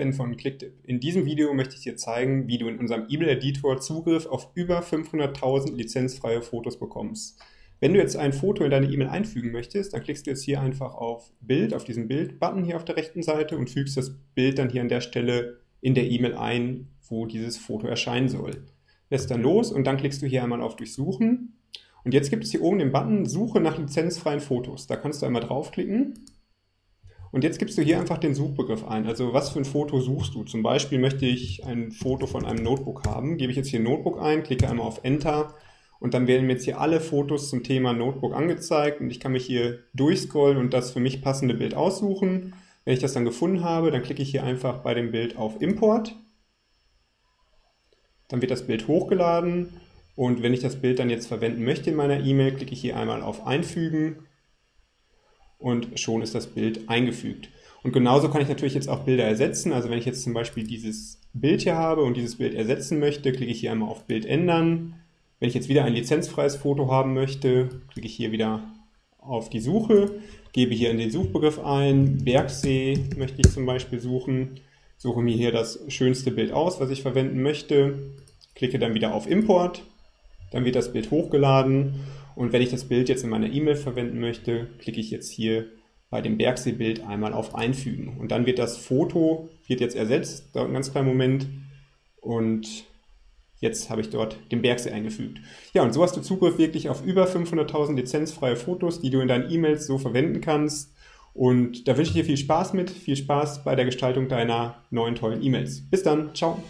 Ben von Clicktip. In diesem Video möchte ich dir zeigen, wie du in unserem E-Mail-Editor Zugriff auf über 500.000 lizenzfreie Fotos bekommst. Wenn du jetzt ein Foto in deine E-Mail einfügen möchtest, dann klickst du jetzt hier einfach auf Bild, auf diesen Bild-Button hier auf der rechten Seite und fügst das Bild dann hier an der Stelle in der E-Mail ein, wo dieses Foto erscheinen soll. Lässt dann los und dann klickst du hier einmal auf Durchsuchen. Und jetzt gibt es hier oben den Button Suche nach lizenzfreien Fotos. Da kannst du einmal draufklicken und jetzt gibst du hier einfach den Suchbegriff ein. Also was für ein Foto suchst du? Zum Beispiel möchte ich ein Foto von einem Notebook haben. Gebe ich jetzt hier Notebook ein, klicke einmal auf Enter und dann werden mir jetzt hier alle Fotos zum Thema Notebook angezeigt und ich kann mich hier durchscrollen und das für mich passende Bild aussuchen. Wenn ich das dann gefunden habe, dann klicke ich hier einfach bei dem Bild auf Import. Dann wird das Bild hochgeladen und wenn ich das Bild dann jetzt verwenden möchte in meiner E-Mail, klicke ich hier einmal auf Einfügen und schon ist das Bild eingefügt. Und genauso kann ich natürlich jetzt auch Bilder ersetzen. Also wenn ich jetzt zum Beispiel dieses Bild hier habe und dieses Bild ersetzen möchte, klicke ich hier einmal auf Bild ändern. Wenn ich jetzt wieder ein lizenzfreies Foto haben möchte, klicke ich hier wieder auf die Suche, gebe hier in den Suchbegriff ein, Bergsee möchte ich zum Beispiel suchen, suche mir hier das schönste Bild aus, was ich verwenden möchte, klicke dann wieder auf Import, dann wird das Bild hochgeladen und wenn ich das Bild jetzt in meiner E-Mail verwenden möchte, klicke ich jetzt hier bei dem Bergsee-Bild einmal auf Einfügen. Und dann wird das Foto, wird jetzt ersetzt, dauert einen ganz kleinen Moment. Und jetzt habe ich dort den Bergsee eingefügt. Ja, und so hast du Zugriff wirklich auf über 500.000 lizenzfreie Fotos, die du in deinen E-Mails so verwenden kannst. Und da wünsche ich dir viel Spaß mit, viel Spaß bei der Gestaltung deiner neuen tollen E-Mails. Bis dann, ciao.